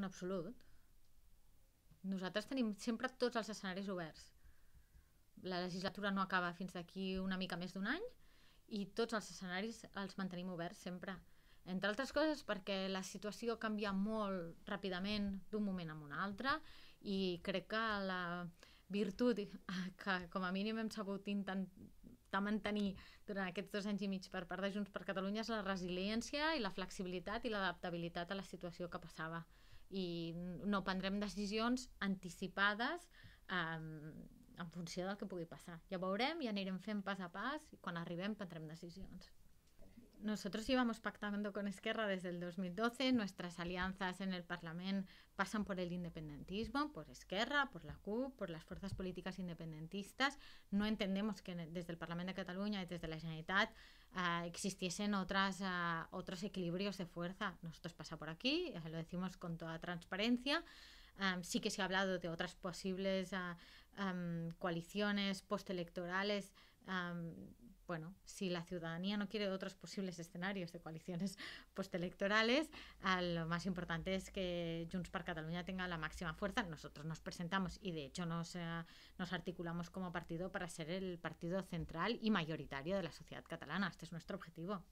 en absolut. Nosaltres tenim sempre tots els escenaris oberts. La legislatura no acaba fins d'aquí una mica més d'un any i tots els escenaris els mantenim oberts sempre. Entre altres coses perquè la situació canvia molt ràpidament d'un moment a un altre i crec que la virtut que com a mínim hem sabut intentar mantenir durant aquests dos anys i mig per part de Junts per Catalunya és la resiliència i la flexibilitat i l'adaptabilitat a la situació que passava i no prendrem decisions anticipades um, en funció del que pugui passar. Ja veurem i anirem fent pas a pas i quan arribem prendrem decisions. Nosotros íbamos pactando con Esquerra desde el 2012. Nuestras alianzas en el Parlamento pasan por el independentismo, por Esquerra, por la CUP, por las fuerzas políticas independentistas. No entendemos que desde el Parlamento de Cataluña y desde la Generalitat uh, existiesen otras, uh, otros equilibrios de fuerza. Nosotros pasa por aquí, lo decimos con toda transparencia. Um, sí que se ha hablado de otras posibles um, coaliciones postelectorales bueno, si la ciudadanía no quiere otros posibles escenarios de coaliciones postelectorales, lo más importante es que Junts per Cataluña tenga la máxima fuerza. Nosotros nos presentamos y de hecho nos, eh, nos articulamos como partido para ser el partido central y mayoritario de la sociedad catalana. Este es nuestro objetivo.